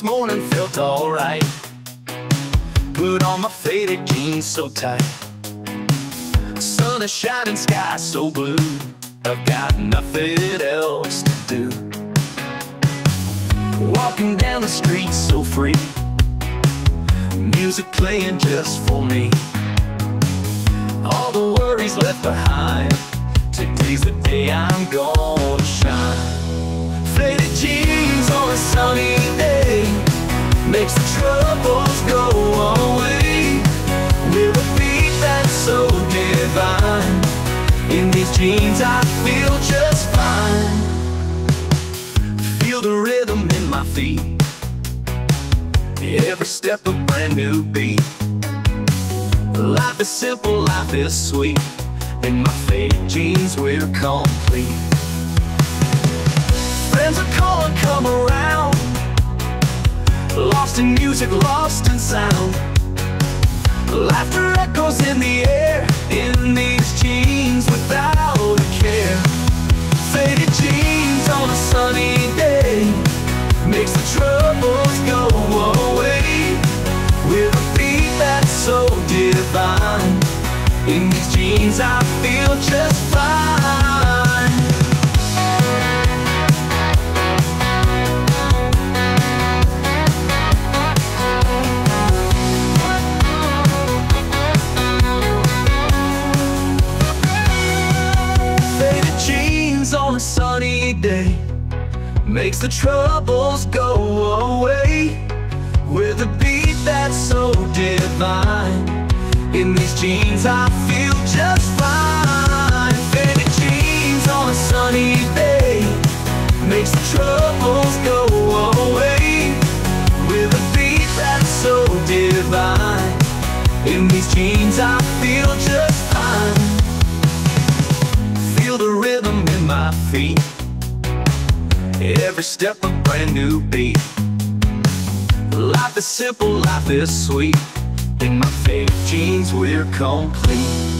this morning felt alright. Put on my faded jeans so tight. Sun is shining, sky so blue. I've got nothing else to do. Walking down the street so free. Music playing just for me. All the worries left behind. Today's the day I'm gonna shine. Faded jeans on a sunny day makes the troubles go away. With a beat that's so divine. In these jeans I feel just fine. Feel the rhythm in my feet. Every step a brand new beat. Life is simple, life is sweet. In my faded jeans, we're complete. Friends are calling, come around. Lost in music, lost in sound. Laughter echoes in the air. In these jeans, without a care. Faded jeans on a sunny day makes the troubles go away. With a beat that's so divine. In these jeans I feel just fine Makes the troubles go away. With a beat that's so divine. In these jeans I feel just fine. Faded jeans on a sunny day Makes the troubles go Step a brand new beat. Life is simple, life is sweet. In my faded jeans we're complete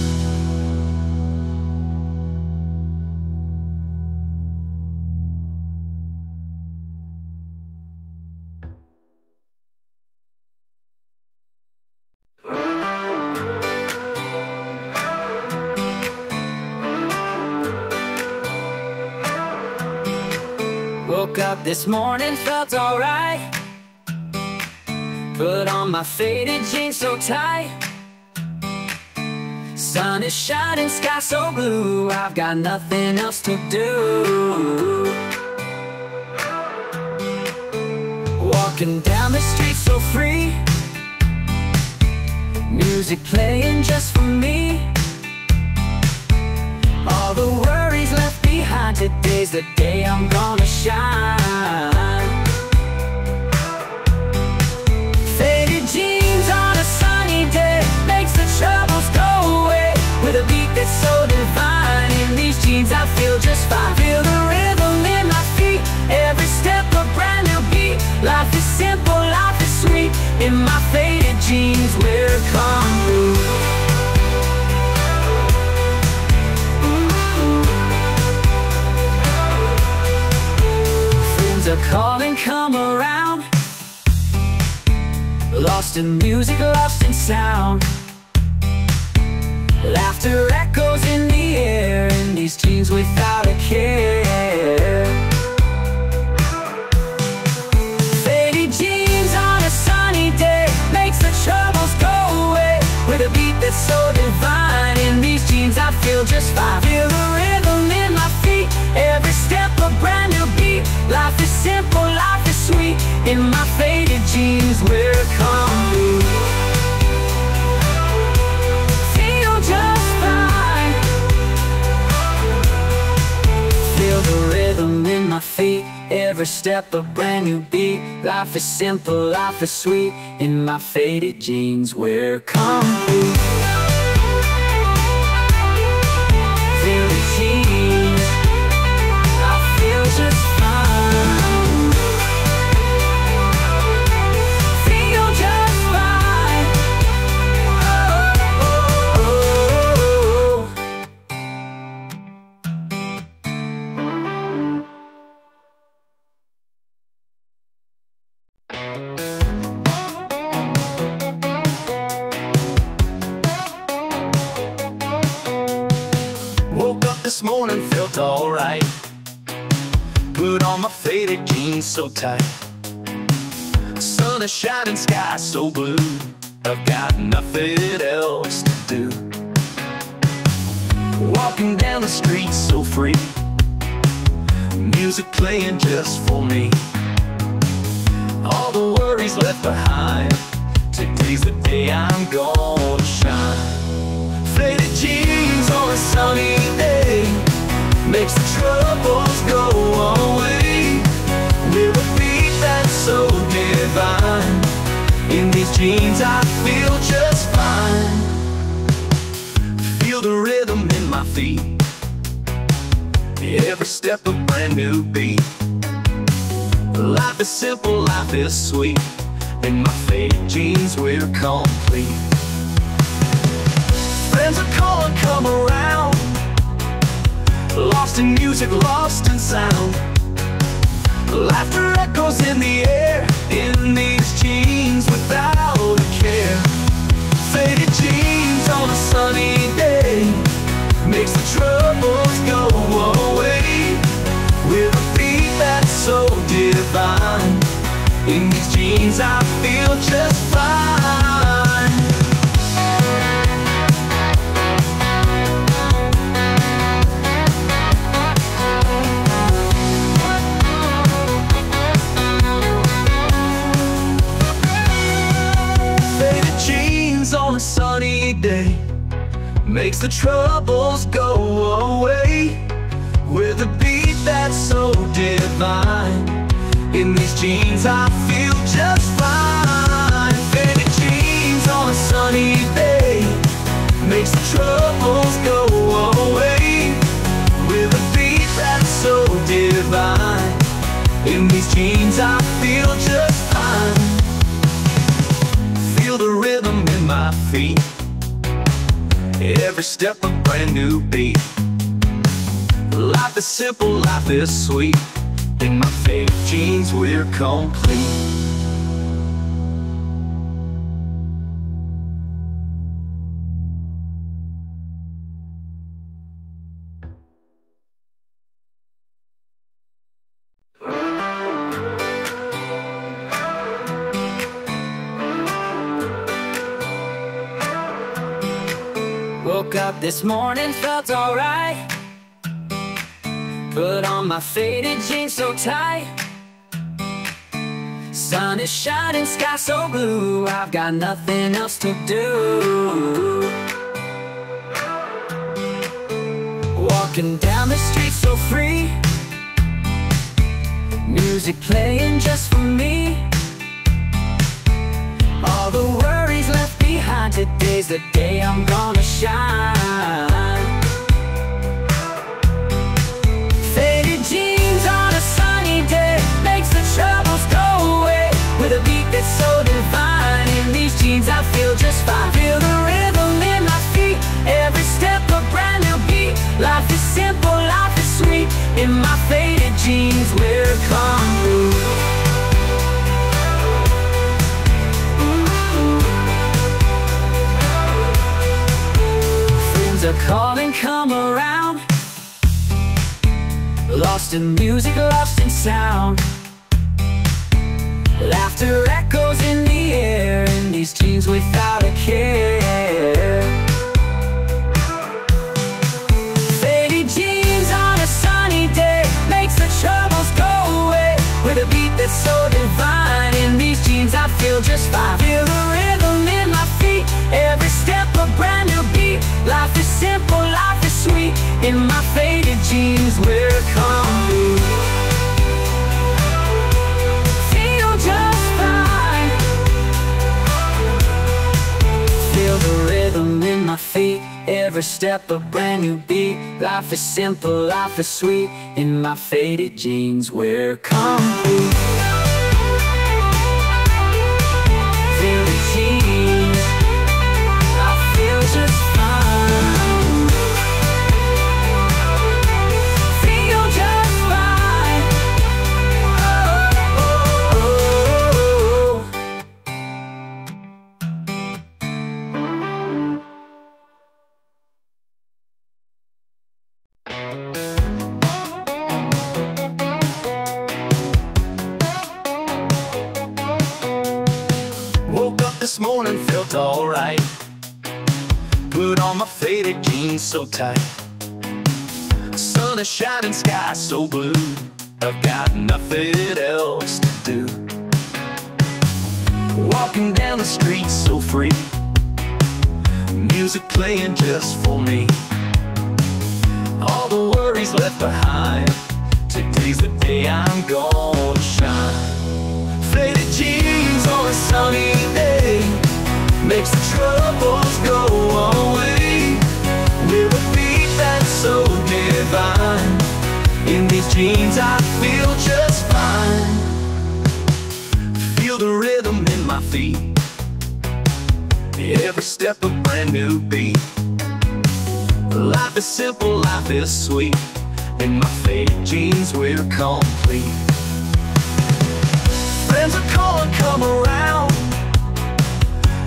this morning, felt alright. Put on my faded jeans so tight. Sun is shining, sky so blue. I've got nothing else to do. Walking down the street so free. Music playing just for me. All the worries Today's the day I'm gonna shine. Faded jeans on a sunny day Makes the troubles go away. With a beat that's so divine In these jeans I feel just fine. Feel the rhythm in my feet Every step a brand new beat. Life is simple, life is sweet In my faded jeans we're complete Lost in music, lost in sound. Laughter echoes in the air In these jeans without a care. Faded jeans on a sunny day Makes the troubles go away. With a beat that's so divine In these jeans I feel just fine. Feel the rhythm in my feet Every step a brand new beat. Life is simple, life is sweet. In my faded jeans we're step a brand new beat. Life is simple, life is sweet. In my faded jeans we're complete faded jeans so tight. Sun is shining, sky so blue. I've got nothing else to do. Walking down the street so free. Music playing just for me. All the worries left behind. Today's the day I'm gonna In jeans I feel just fine. Feel the rhythm in my feet. Every step a brand new beat. Life is simple, life is sweet. In my faded jeans we're complete. Friends are calling, come around. Lost in music, lost in sound Laughter echoes in the air In these jeans without a care. Faded jeans on a sunny day Makes the troubles go away. With a beat that's so divine In these jeans I feel just fine day Makes the troubles go away With a beat that's so divine. In these jeans I feel just fine. Faded jeans on a sunny day Makes the troubles go away With a beat that's so divine. In these jeans I feel just fine. Feel the rhythm in my feet Every step a brand new beat. Life is simple, life is sweet. In my faded jeans we're complete this morning, felt alright. Put on my faded jeans so tight. Sun is shining, sky so blue. I've got nothing else to do. Walking down the street so free. Music playing just for me. All the worries behind, today's the day I'm gonna shine. Faded jeans on a sunny day makes the troubles go away. With a beat that's so divine, in these jeans I feel just fine. Feel the rhythm in my feet, every step a brand new beat. Life is simple, life is sweet. In my faded jeans, we're complete. Lost in music, lost in sound. Laughter echoes in the air in these jeans without a care. Faded jeans on a sunny day makes the troubles go away. With a beat that's so divine in these jeans, I feel just fine. Feel the rhythm in my feet, every step a brand new beat. Life is simple, life is sweet. In my faded jeans, Every step a brand new beat. Life is simple, life is sweet. In my faded jeans, we're complete. Tight Sun is shining, sky so blue. I've got nothing else to do. Walking down the street so free. Music playing just for me. All the worries left behind. Today's the day I'm gonna shine. Faded jeans on a sunny day. Makes the troubles go away so divine. In these jeans I feel just fine. Feel the rhythm in my feet. Every step a brand new beat. Life is simple, life is sweet. In my faded jeans we're complete. Friends are calling, come around.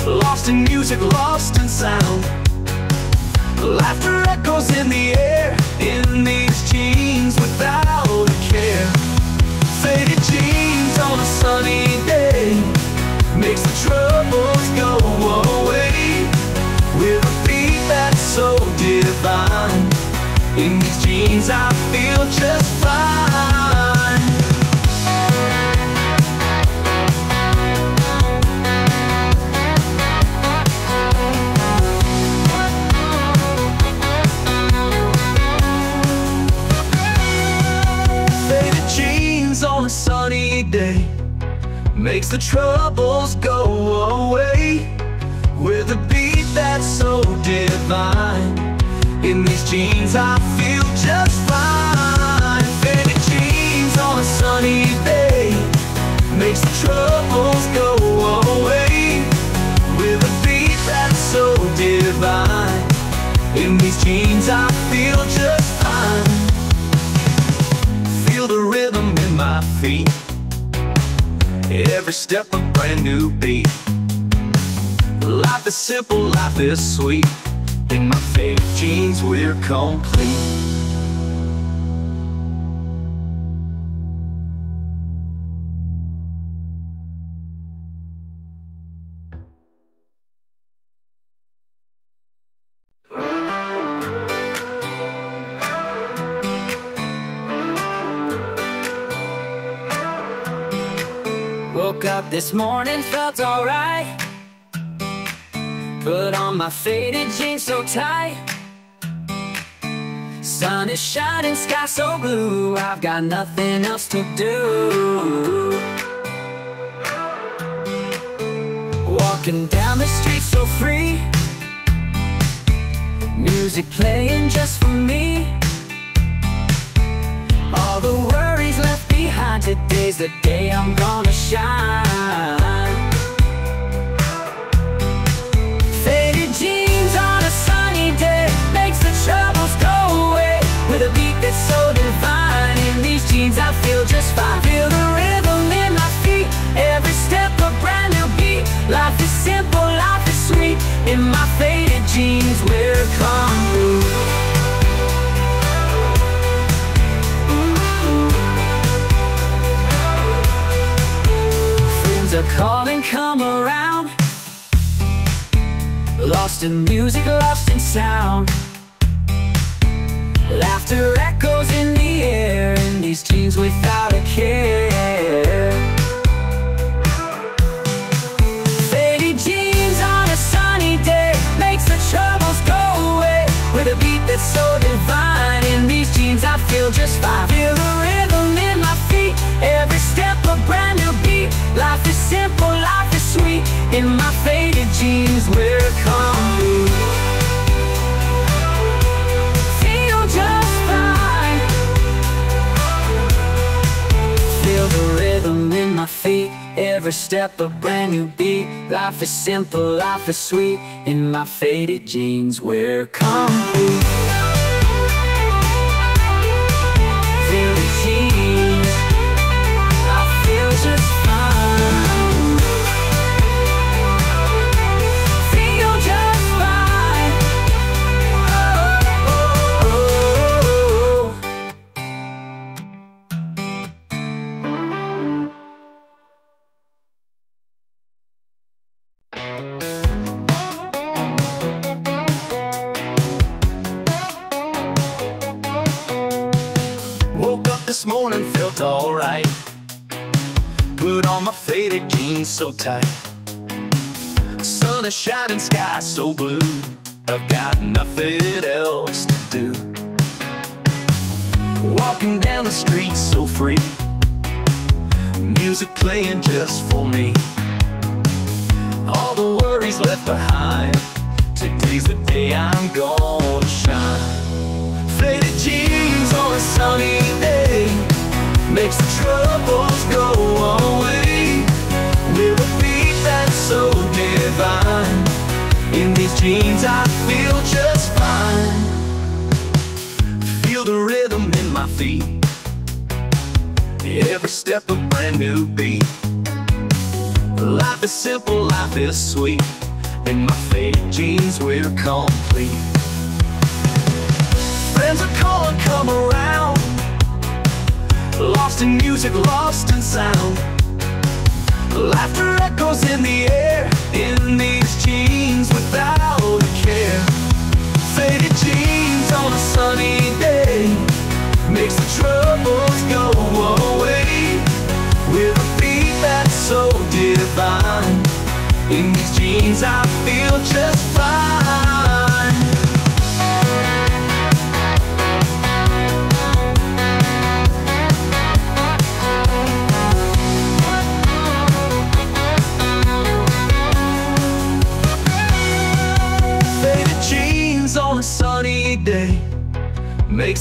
Lost in music, lost in sound Laughter echoes in the air In these jeans without a care. Faded jeans on a sunny day Makes the troubles go away With a beat that's so divine. In these jeans I feel just fine Makes the troubles go away. With a beat that's so divine. In these jeans I feel just fine. Faded jeans on a sunny day Makes the troubles go away step a brand new beat. Life is simple, life is sweet. In my faded jeans we're complete Woke up this morning, felt alright. Put on my faded jeans so tight. Sun is shining, sky so blue. I've got nothing else to do. Walking down the street so free. Music playing just for me. All the worries behind, today's the day I'm gonna shine. Faded jeans on a sunny day makes the troubles go away. With a beat that's so divine, in these jeans I feel just fine. Feel the rhythm in my feet, every step a brand new beat. Life is simple, life is sweet. In my faded jeans, we're complete. Are calling, come around. Lost in music, lost in sound. Laughter echoes in the air In these jeans without a care. Faded jeans on a sunny day Makes the troubles go away. With a beat that's so divine In these jeans I feel just fine. Feel the rhythm in my feet Every step a brand new beat. Life simple, life is sweet. In my faded jeans we're complete. Feel just fine. Feel the rhythm in my feet. Every step a brand new beat. Life is simple, life is sweet. In my faded jeans we're complete alright. Put on my faded jeans so tight. Sun is shining, sky so blue. I've got nothing else to do. Walking down the street so free. Music playing just for me. All the worries left behind. Today's the day I'm gonna shine. Faded jeans on a sunny day makes the troubles go away. With a beat that's so divine. In these jeans, I feel just fine. Feel the rhythm in my feet. Every step a brand new beat. Life is simple, life is sweet. In my faded jeans, we're complete. Friends are calling, come around. Lost in music, lost in sound. Laughter echoes in the air in these jeans without a care. Faded jeans on a sunny day makes the troubles go away with a beat that's so divine. In these jeans, I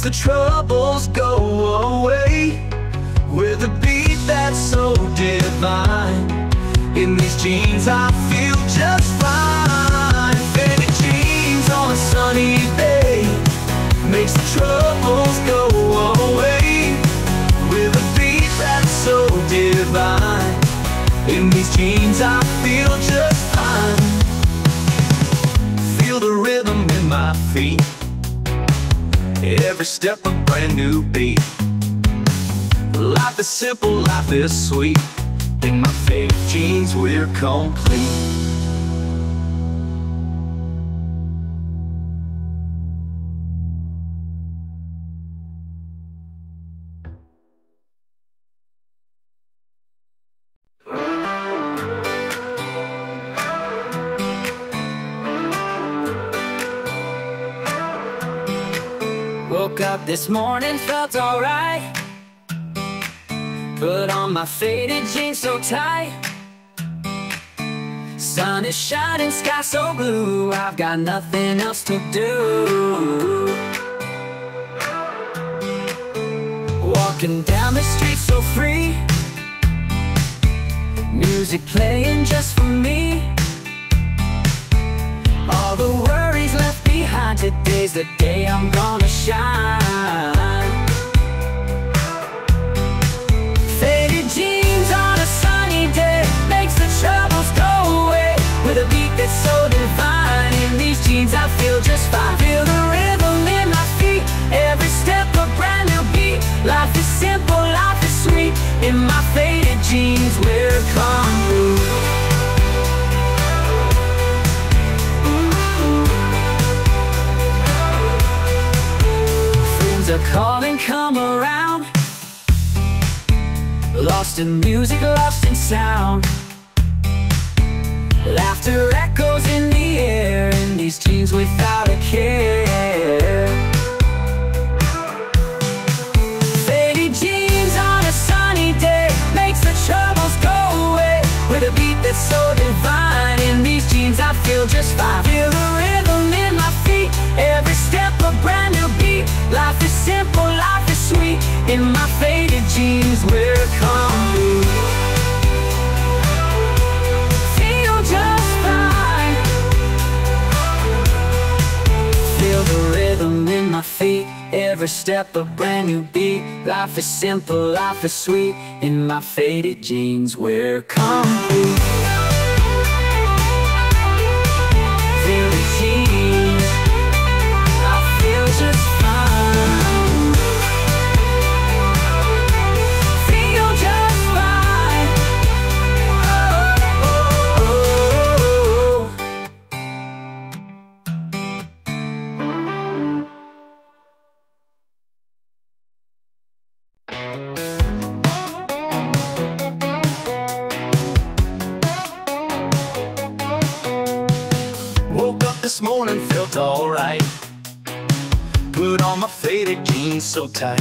The troubles go away With a beat that's so divine. In these jeans I feel just fine. Faded jeans on a sunny day Makes the troubles go away With a beat that's so divine. In these jeans I feel just fine. Feel the rhythm in my feet Every step a brand new beat. Life is simple, life is sweet. In my faded jeans we're complete this morning, felt alright. Put on my faded jeans so tight. Sun is shining, sky so blue. I've got nothing else to do. Walking down the street so free. Music playing just for me. All the behind, today's the day I'm gonna shine. Faded jeans on a sunny day makes the troubles go away. With a beat that's so divine, in these jeans I feel just fine. Feel the rhythm in my feet, every step a brand new beat. Life is simple, life is sweet. In my faded jeans, we're complete. Lost in music, lost in sound. Laughter echoes in the air in these jeans without a care. Faded jeans on a sunny day makes the troubles go away with a beat that's so divine. In these jeans, I feel just fine. Feel the rhythm in my feet, every step a brand new beat. Life is simple, life is sweet. In my faded jeans, we're complete. Every step a brand new beat. Life is simple, life is sweet. In my faded jeans, we're complete. So tight.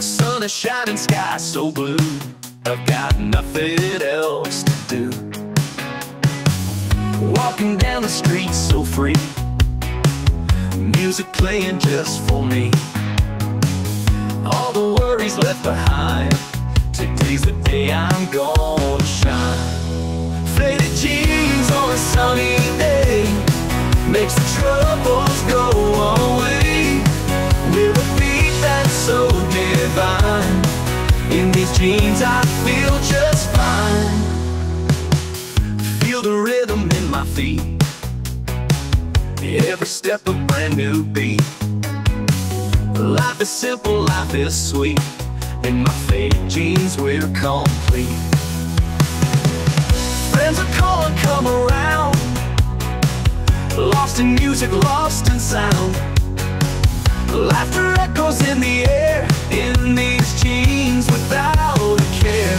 Sun is shining, sky so blue. I've got nothing else to do. Walking down the street so free. Music playing just for me. All the worries left behind. Today's the day I'm gonna shine. Faded jeans on a sunny day. Makes the troubles go away so divine. In these jeans I feel just fine. Feel the rhythm in my feet. Every step a brand new beat. Life is simple, life is sweet. In my faded jeans we're complete. Friends are calling, come around. Lost in music, lost in sound Laughter echoes in the air In these jeans without a care.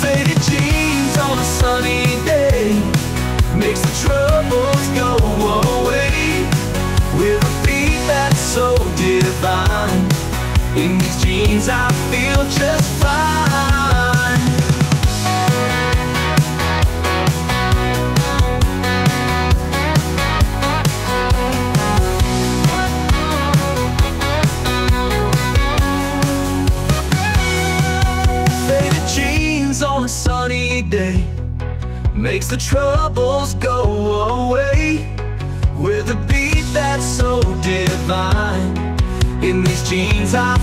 Faded jeans on a sunny day Makes the troubles go away With a beat that's so divine. In these jeans I feel just fine Makes the troubles go away With a beat that's so divine. In these jeans I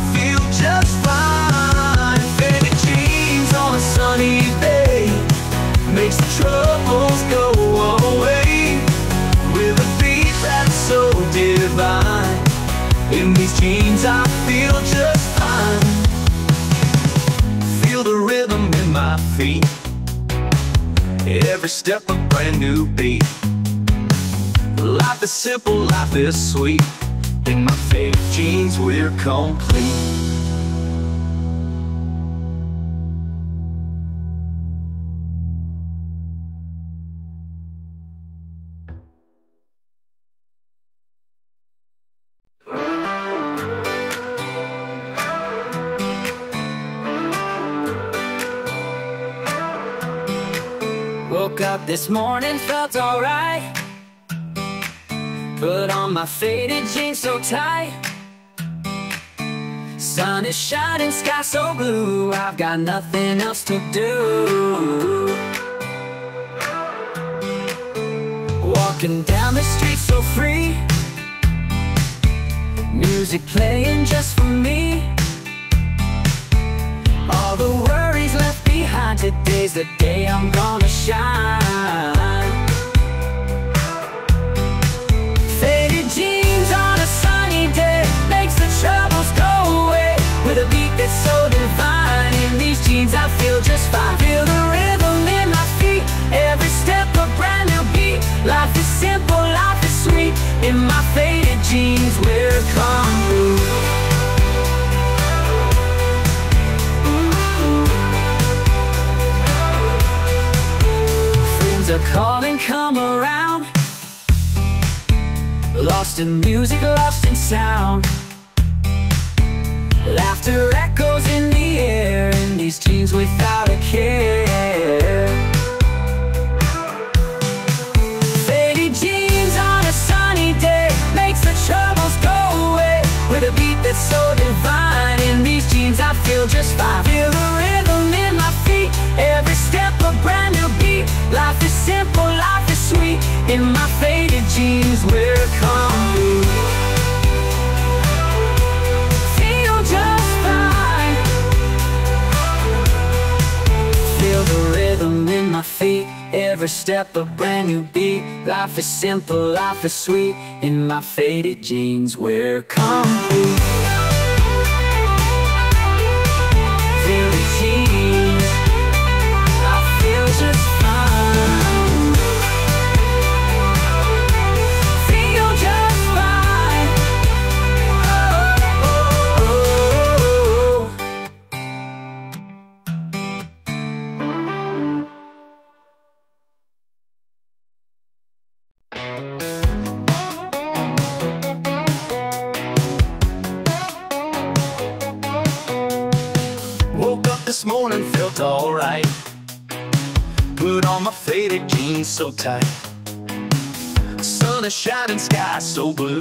step a brand new beat. Life is simple, life is sweet. In my faded jeans we're complete this morning, felt alright. Put on my faded jeans so tight. Sun is shining, sky so blue. I've got nothing else to do. Walking down the street so free. Music playing just for me. All the left behind, today's the day I'm gonna shine. Faded jeans on a sunny day makes the troubles go away. With a beat that's so divine, in these jeans I feel just fine. Feel the rhythm in my feet, every step a brand new beat. Life is simple, life is sweet. In my faded jeans, we're. Are calling, come around. Lost in music, lost in sound. Laughter echoes in the air In these jeans without a care. Faded jeans on a sunny day Makes the troubles go away. With a beat that's so divine In these jeans I feel just fine. Feel the rhythm in my feet Every step a brand new beat. Life simple, life is sweet. In my faded jeans we're complete. Feel just fine. Feel the rhythm in my feet. Every step a brand new beat. Life is simple, life is sweet. In my faded jeans we're complete morning, felt alright. Put on my faded jeans so tight. Sun is shining, sky so blue.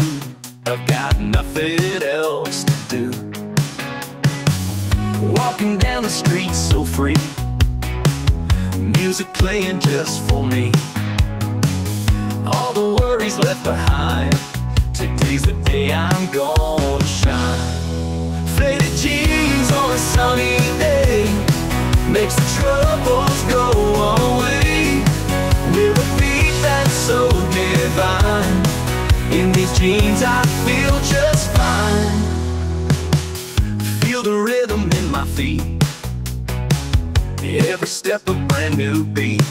I've got nothing else to do. Walking down the street so free. Music playing just for me. All the worries left behind. Today's the day I'm gonna shine. Faded jeans on a sunny troubles go away. With a beat that's so divine. In these jeans, I feel just fine. Feel the rhythm in my feet. Every step a brand new beat.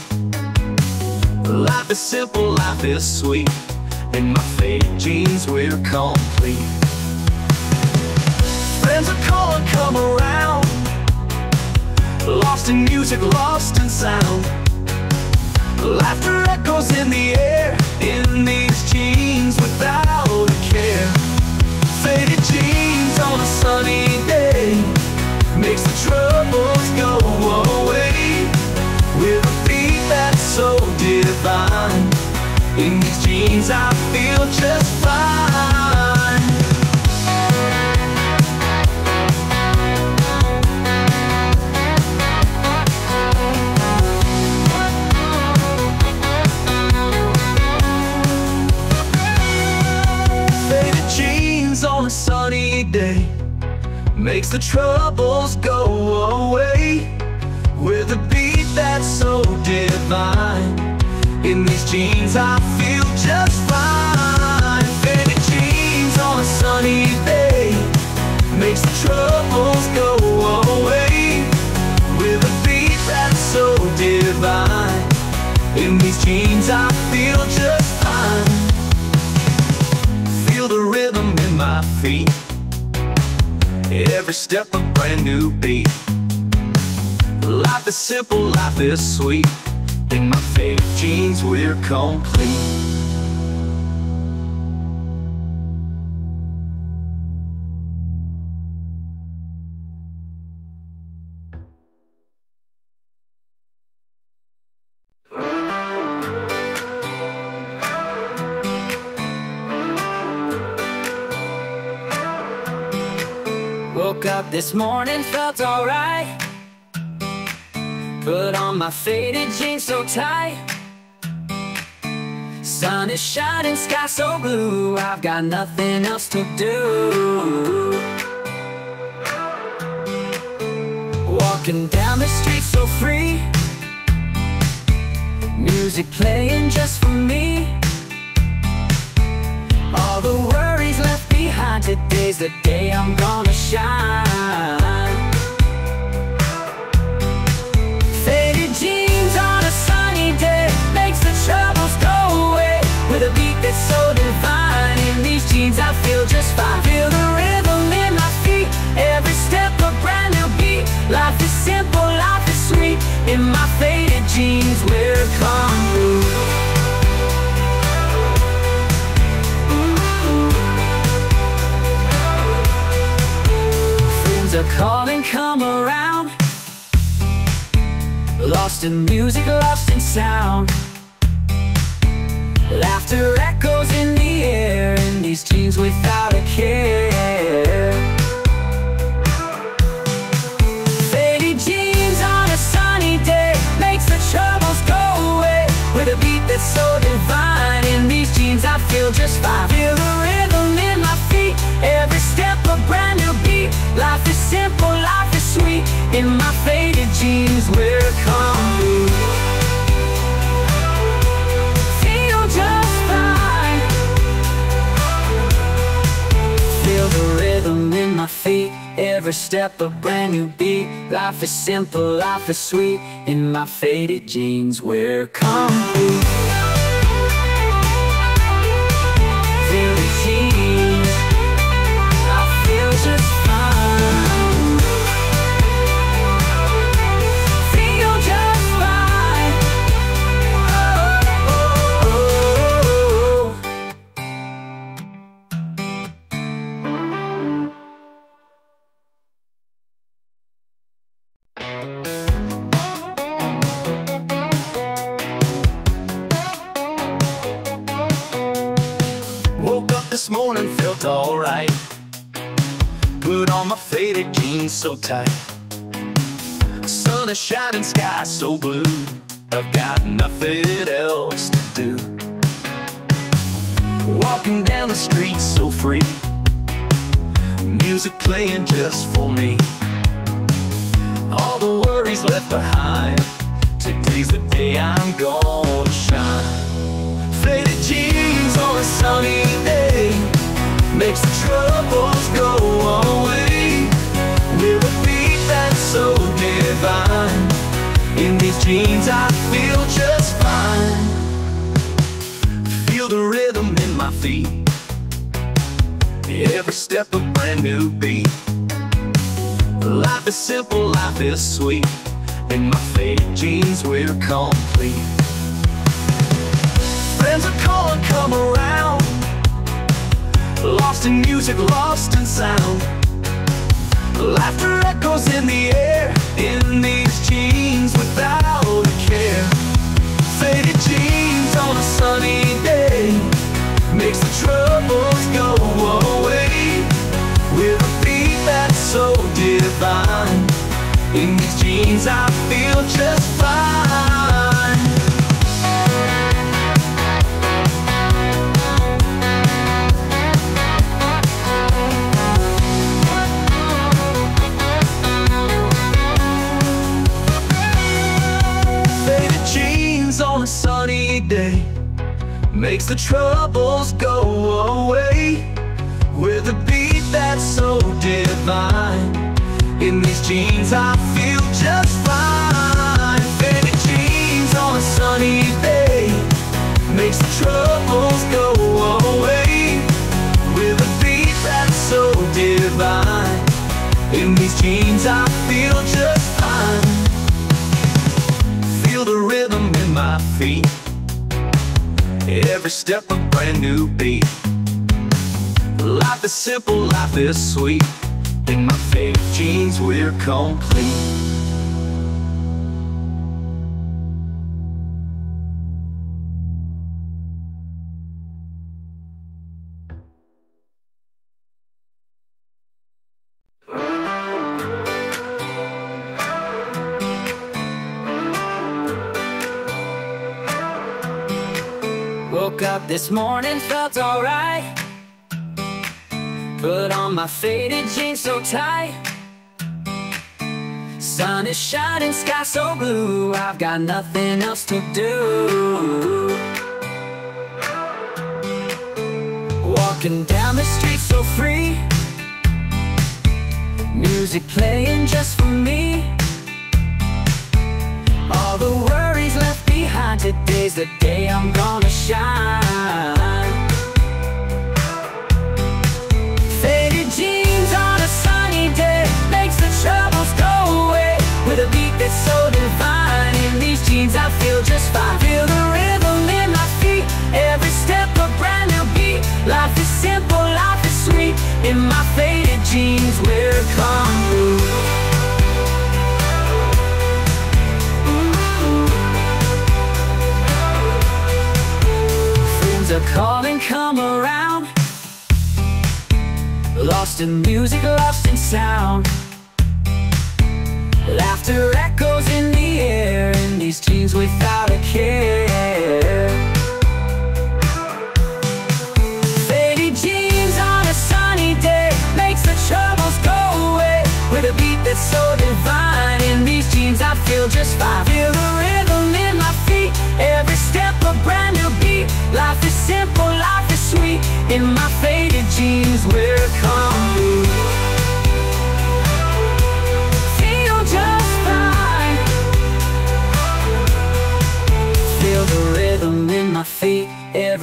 Life is simple, life is sweet. In my faded jeans, we're complete. Friends are calling, come around. Lost in music, lost in sound. Laughter echoes in the air In these jeans without a care. Faded jeans on a sunny day Makes the troubles go away. With a beat that's so divine In these jeans I feel just fine Makes the troubles go away. With a beat that's so divine. In these jeans I feel just fine. Faded jeans on a sunny day Makes the troubles go away. With a beat that's so divine. In these jeans I feel just fine. Feel the rhythm in my feet Every step a brand new beat. Life is simple, life is sweet. In my faded jeans we're complete this morning, felt alright. Put on my faded jeans so tight. Sun is shining, sky so blue. I've got nothing else to do. Walking down the street so free. Music playing just for me. All the behind, today's the day I'm gonna shine. Faded jeans on a sunny day makes the troubles go away. With a beat that's so divine, in these jeans I feel just fine. Feel the rhythm in my feet, every step a brand new beat. Life is simple, life is sweet. In my faded jeans, we're complete. Come around. Lost in music, lost in sound. Laughter echoes in the air in these jeans without a care. Faded jeans on a sunny day makes the troubles go away. With a beat that's so divine in these jeans, I feel just fine. Feel the rhythm Every step a brand new beat. Life is simple, life is sweet. In my faded jeans, we're complete. Blue. I've got nothing else to do. Walking down the street so free. Music playing just for me. All the worries left behind. Today's the day I'm gonna shine. Faded jeans on a sunny day makes the troubles go away. With a beat that's so divine. Jeans, I feel just fine. Feel the rhythm in my feet. Every step a brand new beat. Life is simple, life is sweet. In my faded jeans, we're complete. Friends are calling, come around. Lost in music, lost in sound. Laughter echoes in the air in these jeans without a care. Faded jeans on a sunny day makes the troubles go away with a beat that's so divine. In these jeans, I feel just fine. Makes the troubles go away. With a beat that's so divine. In these jeans I feel just fine. Faded jeans on a sunny day Makes the troubles go away. With a beat that's so divine. In these jeans I Every step a brand new beat. Life is simple, life is sweet. In my faded jeans we're complete this morning, felt alright. Put on my faded jeans so tight. Sun is shining, sky so blue. I've got nothing else to do. Walking down the street so free. Music playing just for me. All the worries behind. Today's the day I'm gonna shine. Faded jeans on a sunny day makes the troubles go away. With a beat that's so divine, in these jeans I feel just fine. Feel the rhythm in my feet, every step a brand new beat. Life is simple, life is sweet. In my faded jeans, we're complete. Lost in music, lost in sound. Laughter echoes in the air in these jeans without a care. Faded jeans on a sunny day makes the troubles go away with a beat that's so divine. In these jeans, I feel just fine. Feel the rhythm in my feet, every step a brand new beat. Life is simple, life is sweet. In my faded jeans, we're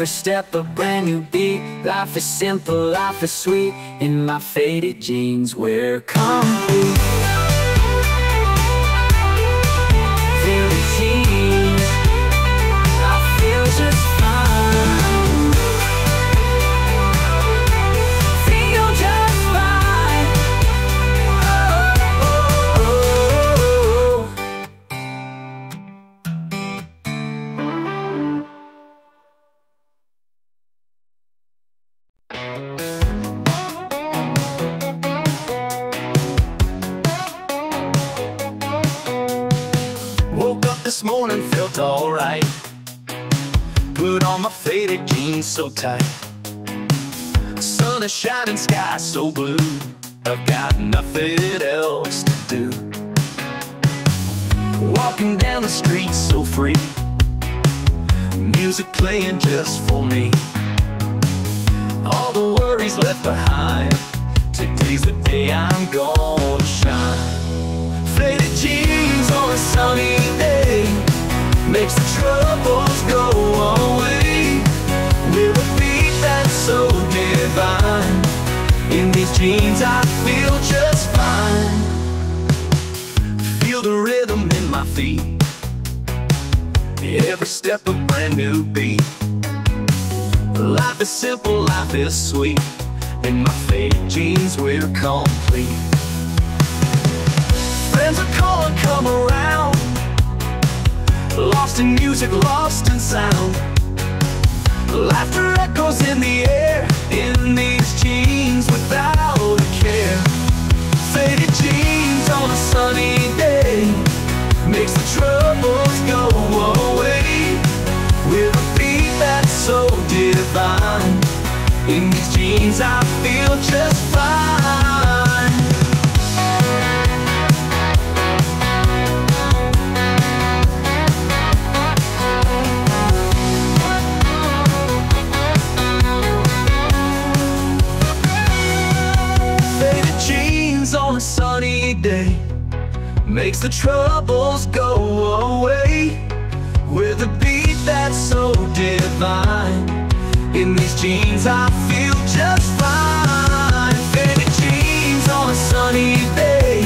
Every step a brand new beat. Life is simple, life is sweet. In my faded jeans, we're complete. So tight. Sun is shining, sky so blue. I've got nothing else to do. Walking down the street so free. Music playing just for me. All the worries left behind. Today's the day I'm gonna shine. Faded jeans on a sunny day makes the troubles go away. These jeans, I feel just fine. Feel the rhythm in my feet. Every step a brand new beat. Life is simple, life is sweet. In my faded jeans, we're complete. Friends are calling, come around. Lost in music, lost in sound. Laughter echoes in the air in these jeans without a care. Faded jeans on a sunny day makes the troubles go away with a beat that's so divine. In these jeans, I makes the troubles go away with a beat that's so divine. In these jeans, I feel just fine. Faded jeans on a sunny day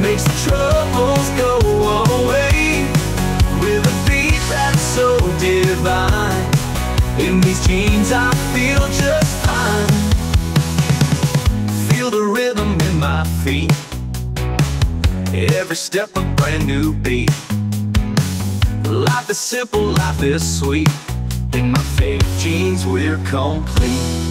makes the troubles go away Every step a brand new beat. Life is simple, life is sweet. In my faded jeans, we're complete.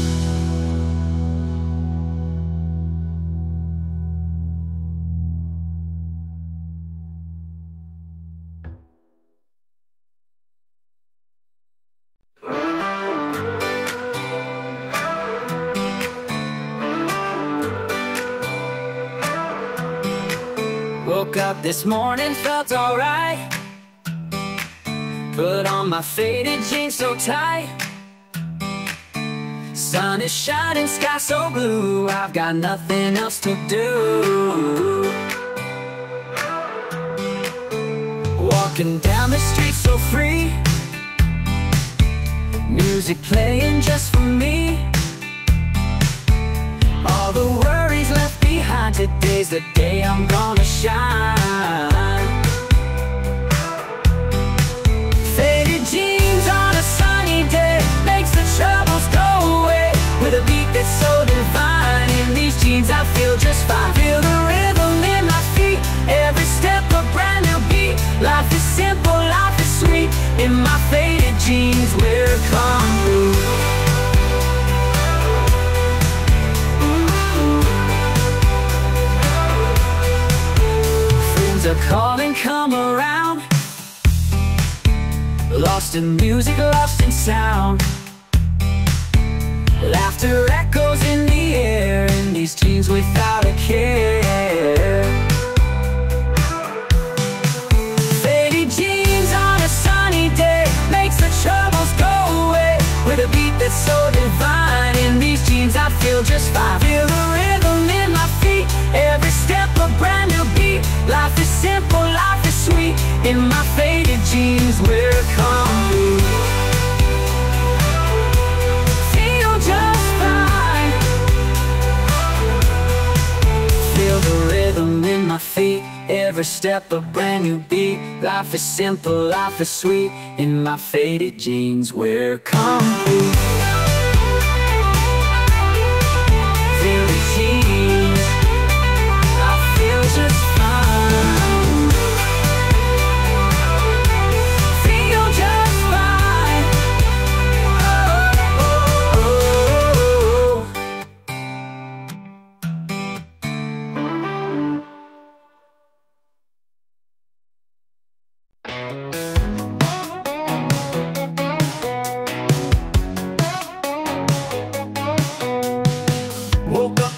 This morning, felt alright. Put on my faded jeans so tight. Sun is shining, sky so blue. I've got nothing else to do. Walking down the street so free. Music playing just for me. All the worries left. Today's the day I'm gonna shine. Faded jeans on a sunny day makes the troubles go away. With a beat that's so divine. In these jeans, I feel just fine. Feel the rhythm in my feet. Every step a brand new beat. Life is simple, life is sweet. In my faded jeans, we're complete. Friends are calling, come around. Lost in music, lost in sound. Laughter echoes in the air in these jeans without a care. Simple, life is sweet. In my faded jeans, we're complete. Feel just fine. Feel the rhythm in my feet. Every step a brand new beat. Life is simple, life is sweet. In my faded jeans, we're complete.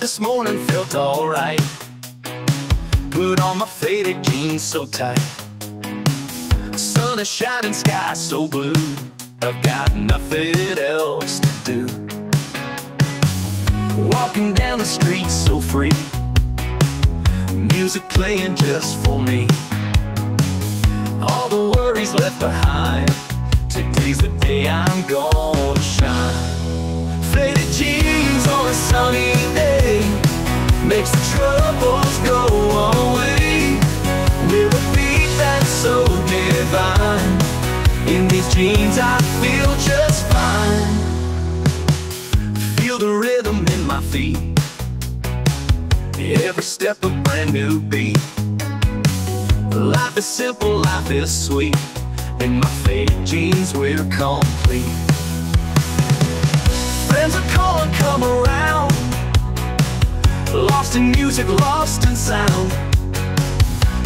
This morning felt alright. Put on my faded jeans so tight. Sun is shining, sky so blue. I've got nothing else to do. Walking down the street so free. Music playing just for me. All the worries left behind. Today's the day I'm gonna shine. Faded jeans on a sunny day makes the troubles go away. With a beat that's so divine. In these jeans, I feel just fine. Feel the rhythm in my feet. Every step a brand new beat. Life is simple, life is sweet. In my faded jeans, we're complete. Friends are calling, come around. Lost in music, lost in sound.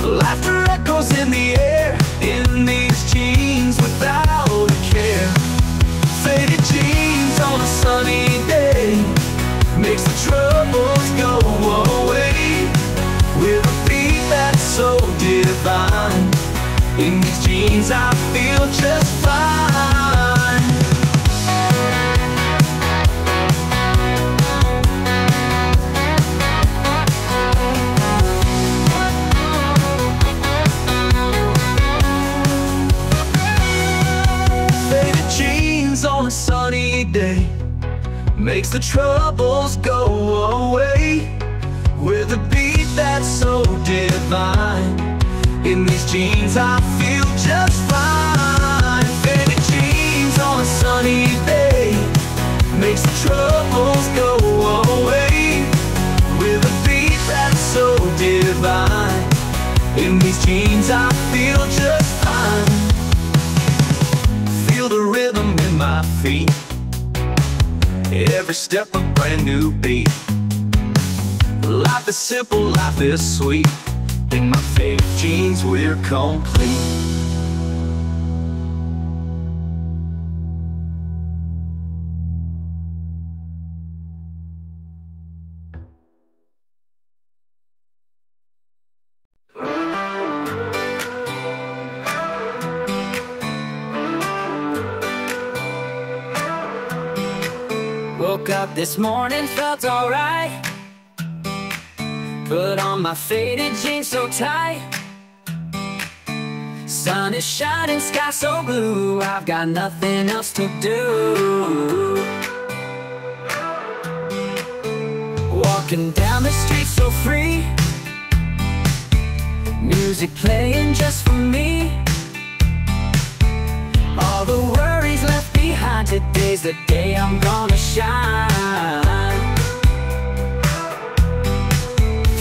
Laughter echoes in the air in these jeans without a care. Faded jeans on a sunny day makes the troubles go away with a beat that's so divine. In these jeans, I feel just fine. Makes the troubles go away. With a beat that's so divine. In these jeans I feel just fine. Faded jeans on a sunny day Makes the troubles go away. With a beat that's so divine. In these jeans I feel just fine. Feel the rhythm in my feet Every step a brand new beat. Life is simple, life is sweet. In my faded jeans we're complete this morning, felt alright. Put on my faded jeans so tight. Sun is shining, sky so blue. I've got nothing else to do. Walking down the street so free. Music playing just for me. All the worries behind, today's the day I'm gonna shine.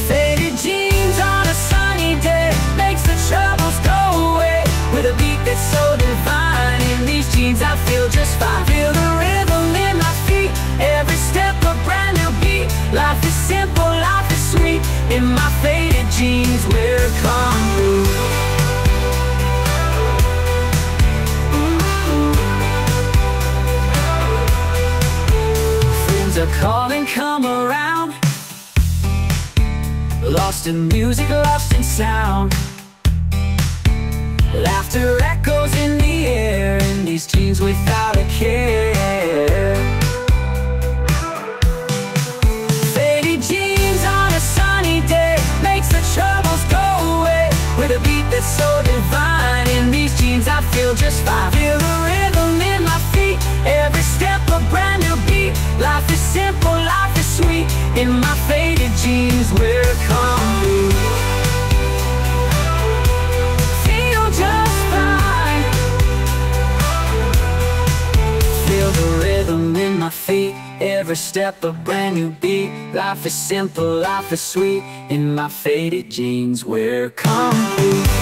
Faded jeans on a sunny day makes the troubles go away. With a beat that's so divine, in these jeans I feel just fine. Feel the rhythm in my feet, every step a brand new beat. Life is simple, life is sweet. In my faded jeans, we're complete. Come around. Lost in music, lost in sound. Laughter echoes in the air in these jeans without a care. Faded jeans on a sunny day makes the troubles go away with a beat that's so divine. In these jeans, I feel just fine. Feel the rhythm in my feet, every step a brand new beat. Life is simple, In my faded jeans, we're complete. Feel just fine. Feel the rhythm in my feet. Every step a brand new beat. Life is simple, life is sweet. In my faded jeans, we're complete.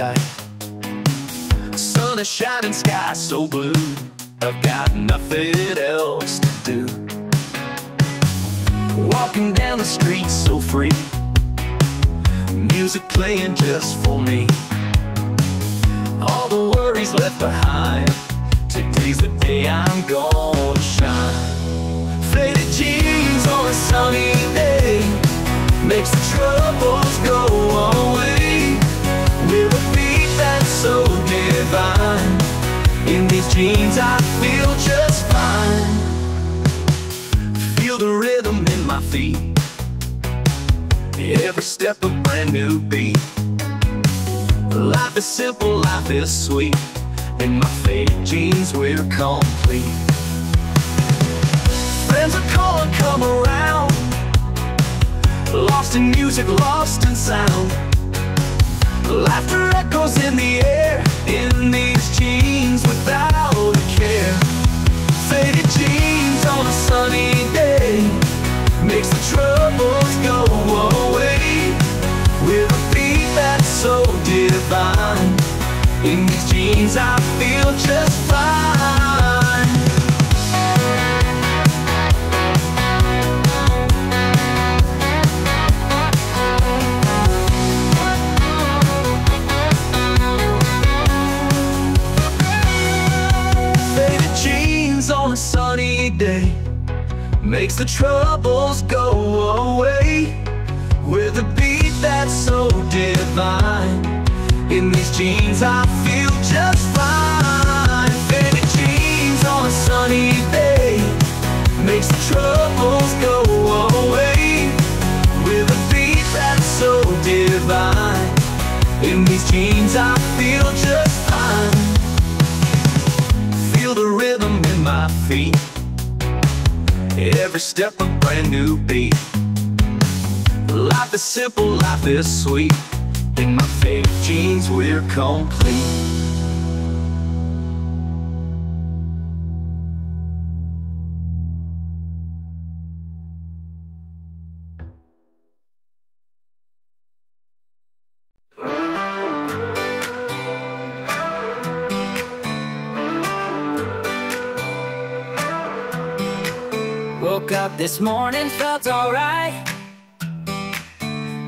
Tight. Sun is shining, sky so blue. I've got nothing else to do. Walking down the street so free. Music playing just for me. All the worries left behind. Today's the day I'm gonna shine. Faded jeans these jeans, I feel just fine. Feel the rhythm in my feet. Every step a brand new beat. Life is simple, life is sweet. In my faded jeans, we're complete. Friends are calling, come around. Lost in music, lost in sound. Laughter echoes in the air in these jeans without a care. Faded jeans on a sunny day makes the troubles go away with a beat that's so divine. In these jeans, I feel just fine. Makes the troubles go away. With a beat that's so divine. In these jeans I feel just fine. Faded jeans on a sunny day. Makes the troubles go away. With a beat that's so divine. In these jeans I feel just fine. Feel the rhythm in my feet Every step a brand new beat. Life is simple, life is sweet. In my faded jeans we're complete this morning, felt alright.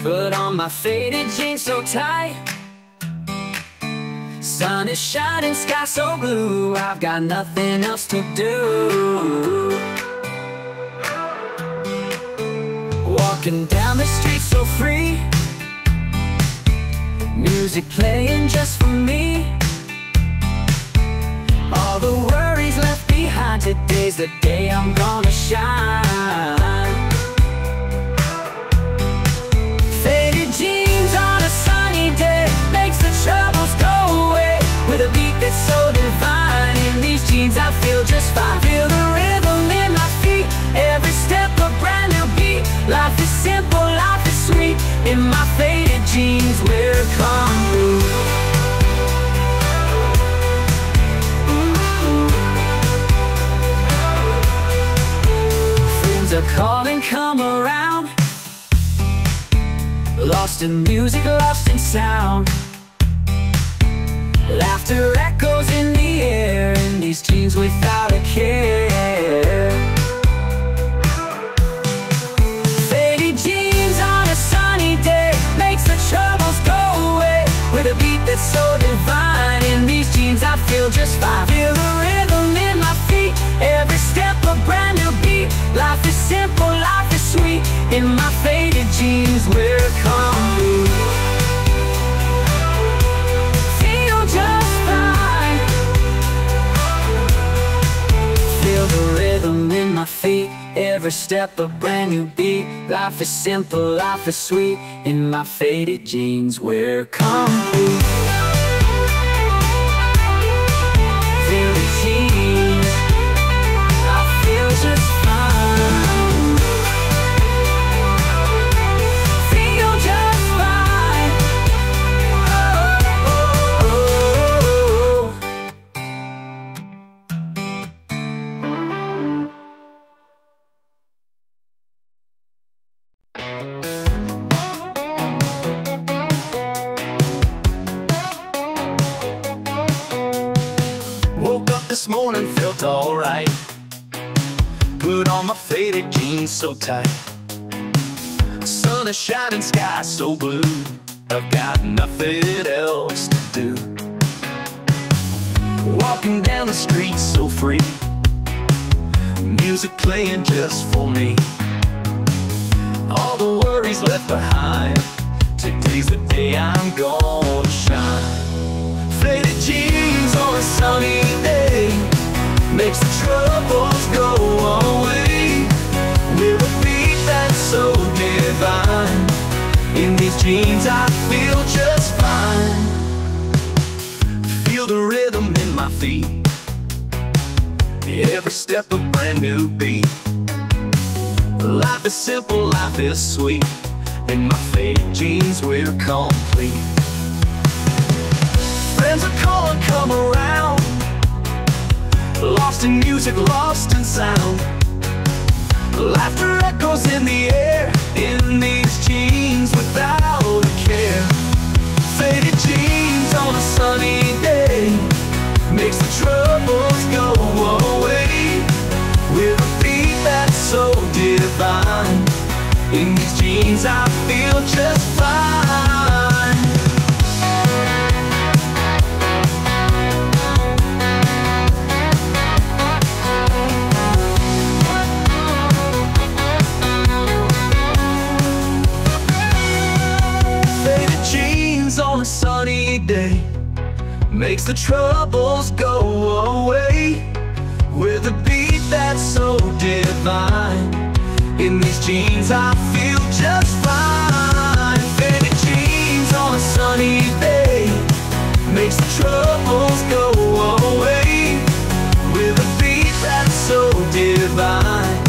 Put on my faded jeans so tight. Sun is shining, sky so blue. I've got nothing else to do. Walking down the street so free. Music playing just for me. All the worries behind, today's the day I'm gonna shine. Faded jeans on a sunny day makes the troubles go away. With a beat that's so divine, in these jeans I feel just fine. Feel the rhythm in my feet, every step a brand new beat. Life is simple, life is sweet. In my faded jeans, we're complete. Calling, come around. Lost in music, lost in sound. Laughter echoes in the air in these jeans without a care. Jeans on a sunny day makes the troubles go away with a beat that's so divine. In these jeans, I feel just fine. Simple, life is sweet. In my faded jeans, we're complete. Feel just fine. Feel the rhythm in my feet. Every step a brand new beat. Life is simple, life is sweet. In my faded jeans, we're complete. So tight. Sun is shining, sky so blue. I've got nothing else to do. Walking down the street so free. Music playing just for me. All the worries left behind. Today's the day I'm gonna shine. Faded jeans on a sunny day makes the troubles go away. Jeans, I feel just fine. Feel the rhythm in my feet. Every step a brand new beat. Life is simple, life is sweet. In my faded jeans, we're complete. Friends are calling, come around. Lost in music, lost in sound. Laughter echoes in the air In these jeans without a care. Faded jeans on a sunny day Makes the troubles go away. With a beat that's so divine In these jeans I feel just fine Makes the troubles go away. With a beat that's so divine. In these jeans I feel just fine. Faded jeans on a sunny day Makes the troubles go away. With a beat that's so divine.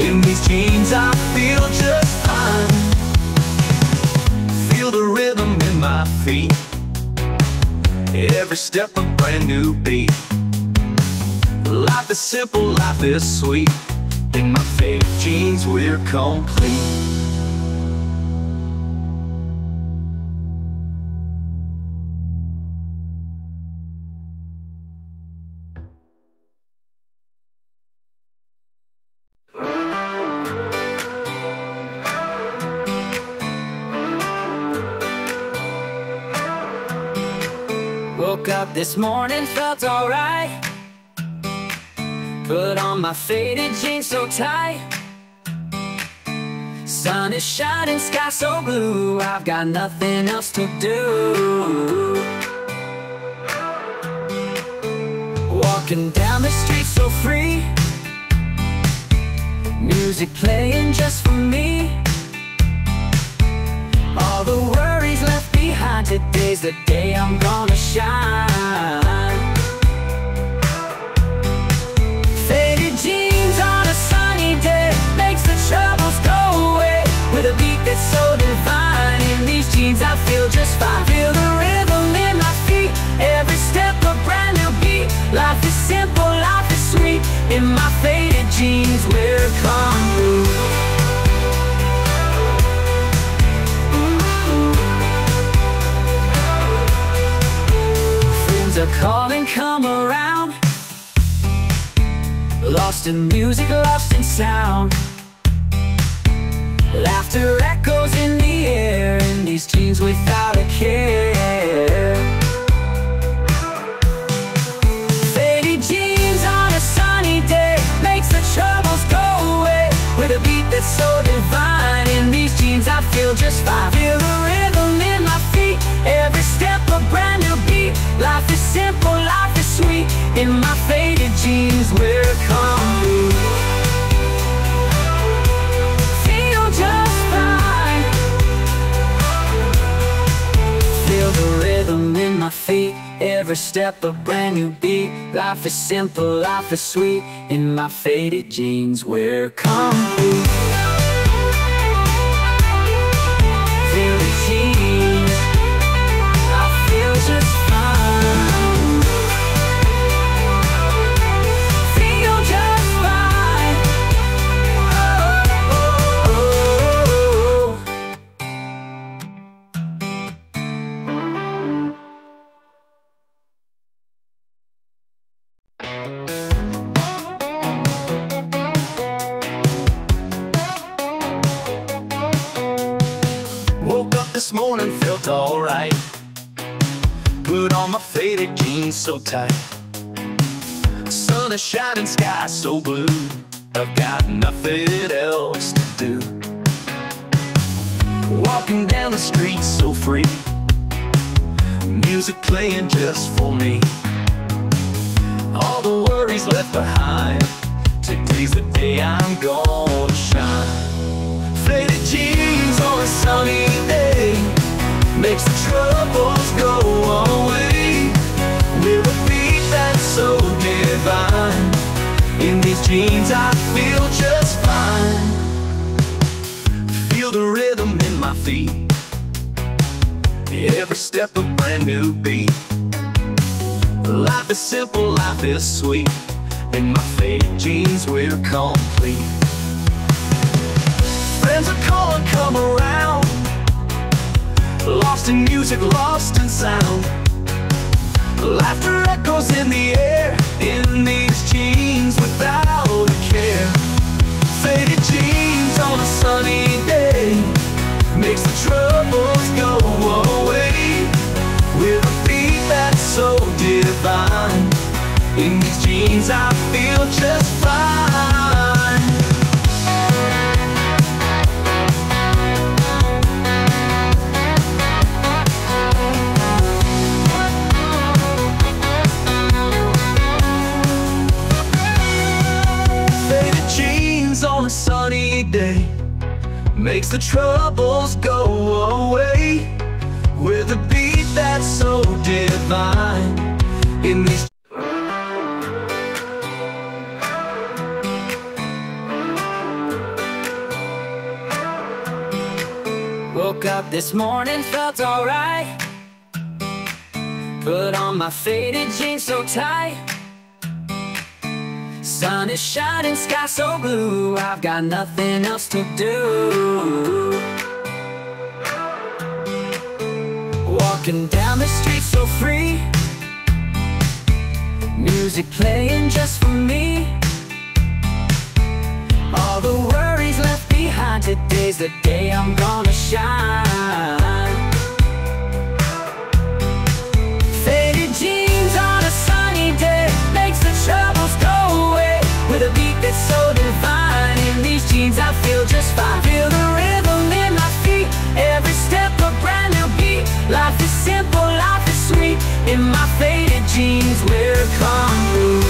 In these jeans I feel just fine. Feel the rhythm in my feet Every step a brand new beat. Life is simple, life is sweet. In my faded jeans we're complete this morning, felt alright. Put on my faded jeans so tight. Sun is shining, sky so blue. I've got nothing else to do. Walking down the street so free. Music playing just for me. All the worries behind, today's the day I'm gonna shine. Faded jeans on a sunny day makes the troubles go away. With a beat that's so divine, in these jeans I feel just fine. Feel the rhythm in my feet, every step a brand new beat. Life is simple, life is sweet. In my faded jeans, we're complete. Are calling, come around. Lost in music, lost in sound. Laughter echoes in the air in these jeans without a care. Faded jeans on a sunny day makes the troubles go away. With a beat that's so divine in these jeans, I feel just fine. Feel the rhythm in my feet, every step a brand Life is simple, life is sweet. In my faded jeans, we're complete. Feel just fine. Feel the rhythm in my feet. Every step a brand new beat. Life is simple, life is sweet. In my faded jeans, we're complete. Makes the troubles go away With a beat that's so divine. In these Woke up this morning, felt alright. Put on my faded jeans so tight Sun is shining, sky so blue. I've got nothing else to do. Walking down the street so free. Music playing just for me. All the worries left behind. Today's the day I'm gonna shine Jeans I feel just fine. Feel the rhythm in my feet. Every step a brand new beat. Life is simple, life is sweet. In my faded jeans we're complete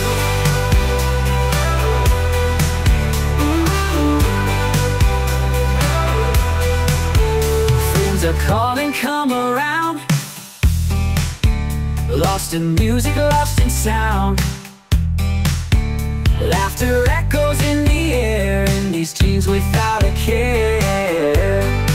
Friends are calling, come around. Lost in music, lost in sound. Laughter echoes In these jeans without a care.